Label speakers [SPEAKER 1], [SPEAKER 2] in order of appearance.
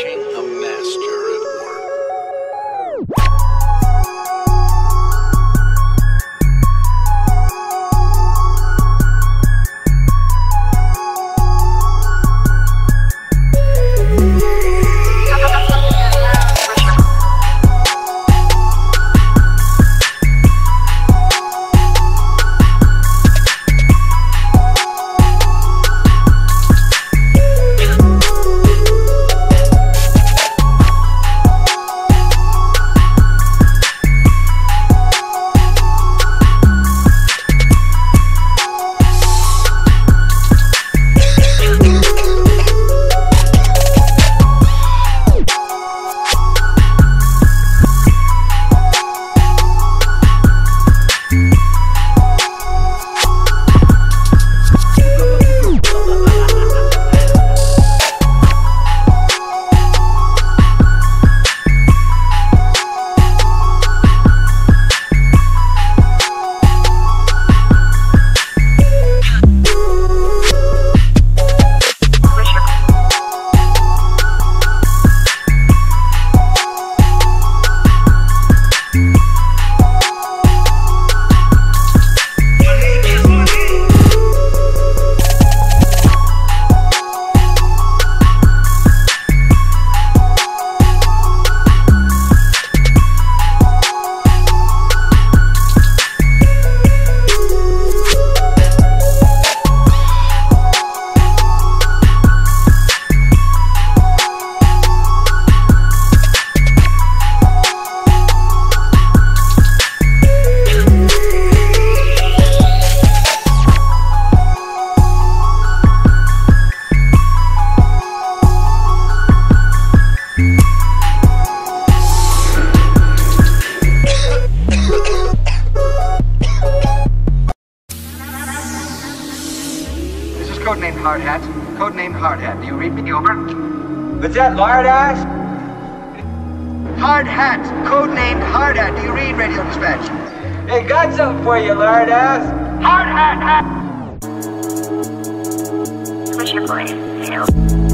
[SPEAKER 1] a master
[SPEAKER 2] codename Hard Hat. Codename Hard Hat. Do you read me? Over.
[SPEAKER 3] What's that, lard ass?
[SPEAKER 2] Hard Hat. Codename Hard Hat. Do you read Radio Dispatch?
[SPEAKER 3] Hey, got something for you, lard ass.
[SPEAKER 2] Hard Hat. hat.
[SPEAKER 4] What's your know.